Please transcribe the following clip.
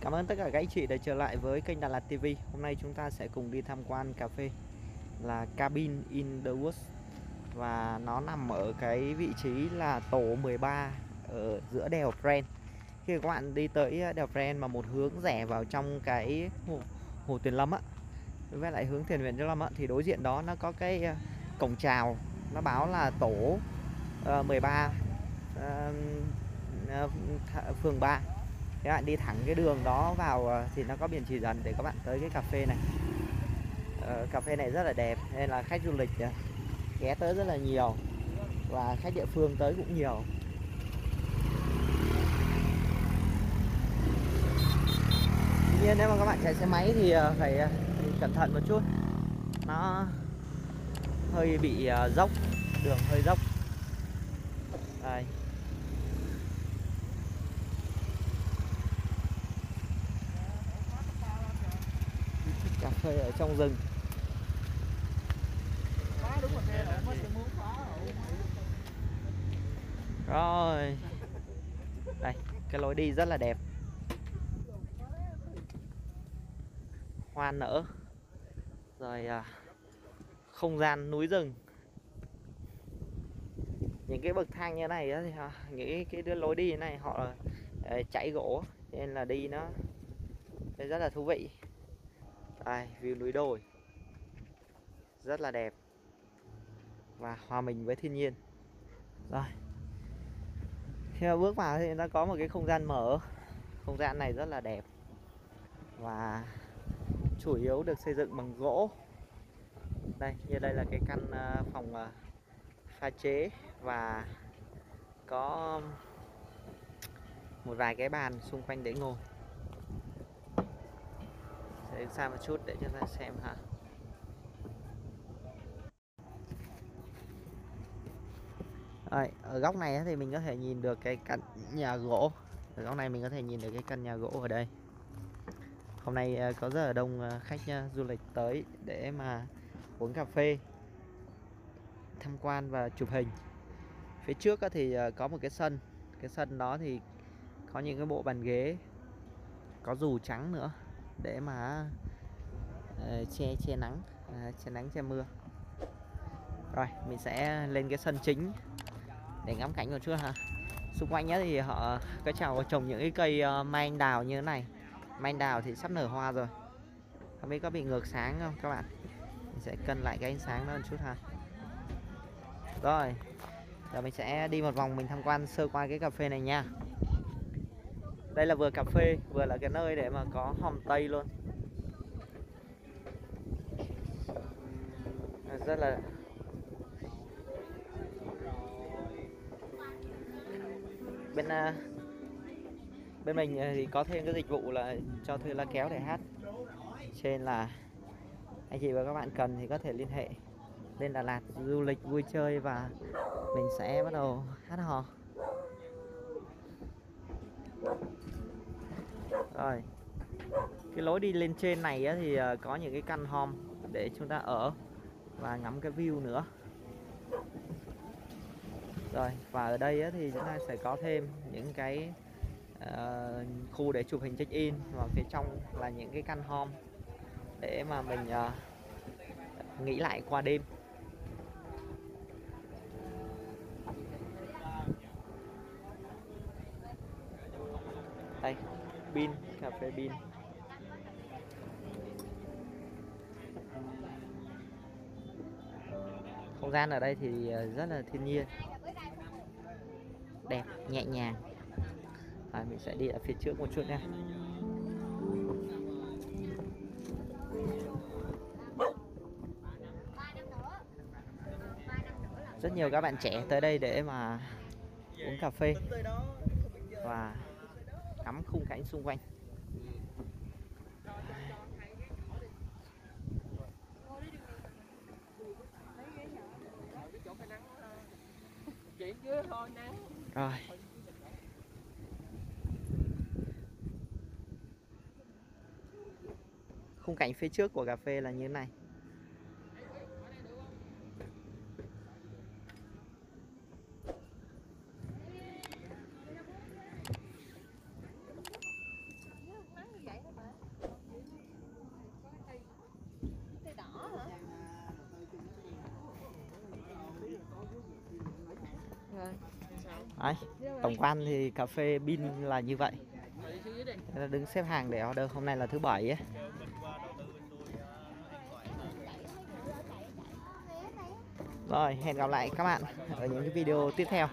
Cảm ơn tất cả các anh chị đã trở lại với kênh Đà Lạt TV. Hôm nay chúng ta sẽ cùng đi tham quan cà phê là Cabin in the Woods và nó nằm ở cái vị trí là tổ 13 ở giữa đèo Pren. Khi các bạn đi tới ờ, đèo Pren mà một hướng rẽ vào trong cái hồ, hồ Tuyền Lâm á với lại hướng Thiền Viện Tuyền Lâm á thì đối diện đó nó có cái ờ, cổng chào nó báo là tổ uh, 13 uh, phường 3 các bạn đi thẳng cái đường đó vào ờ, thì nó có biển chỉ dẫn để các bạn tới cái cà phê này. Ờ, cà phê này rất là đẹp nên là khách du lịch ờ, ghé tới rất là nhiều và khách địa phương tới cũng nhiều. Tuy nhiên nếu mà các bạn chạy xe máy thì ờ, phải cẩn thận một chút. Nó hơi bị dốc đường hơi dốc. Đây. Cà phê ở trong rừng. Rồi. Đây cái lối đi rất là đẹp. Hoa nở. Rồi à, không gian núi rừng. Những cái bậc thang như này á thì à, những cái, cái lối đi như này họ ờ, chạy gỗ. Nên là đi nó rất là thú vị đây, view núi đồi. Rất là đẹp. Và hòa mình với thiên nhiên. Rồi. Khi mà bước vào thì nó có một cái không gian mở. Không gian này rất là đẹp. Và chủ yếu được xây dựng bằng gỗ. Đây, như đây là cái căn ờ, phòng ờ, pha chế. Và có một vài cái bàn xung quanh để ngồi đến xa một chút để cho ta xem ha. Rồi, ở góc này thì mình có thể nhìn được cái căn nhà gỗ. Ở góc này mình có thể nhìn được cái căn nhà gỗ ở đây. Hôm nay ờ, có rất là đông ờ, khách ờ, du lịch tới để mà uống cà phê tham quan và chụp hình. Phía trước thì có một cái sân. Cái sân đó thì có những cái bộ bàn ghế có dù trắng nữa để mà uh, che che nắng uh, che nắng che mưa. Rồi mình sẽ lên cái sân chính để ngắm cảnh một chút ha. Xung quanh nhá thì họ có chào trồng những cái cây uh, mai anh đào như thế này. Mai anh đào thì sắp nở hoa rồi. Không biết có bị ngược sáng không các bạn? Mình sẽ cân lại cái ánh sáng đó một chút ha. Rồi giờ mình sẽ đi một vòng mình tham quan sơ qua cái cà phê này nha đây là vừa cà phê, vừa là cái nơi để mà có hòm tây luôn. Rất là bên à, bên mình à, thì có thêm cái dịch vụ là cho thuê lá kéo để hát. Trên là anh chị và các bạn cần thì có thể liên hệ lên Đà Lạt du lịch, vui chơi và mình sẽ bắt đầu hát hò. Rồi. Cái lối đi lên trên này á, thì ờ, có những cái căn hom để chúng ta ở và ngắm cái view nữa. Rồi và ở đây á, thì chúng ta sẽ có thêm những cái uh, khu để chụp hình check in và phía trong là những cái căn hom để mà mình uh, nghỉ lại qua đêm. Đây pin cà phê pin không gian ở đây thì ờ, rất là thiên nhiên. Đẹp nhẹ nhàng. À, mình sẽ đi ở phía trước một chút nha. Rất nhiều các bạn trẻ tới đây để mà uống cà phê. Và ngắm khung cảnh xung quanh. Rồi. Khung cảnh phía trước của cà phê là như thế này. Đấy, tổng quan thì cà phê Bin là như vậy. Đứng xếp hàng để order hôm nay là thứ bảy ấy. Rồi hẹn gặp lại các bạn ở những cái video tiếp theo.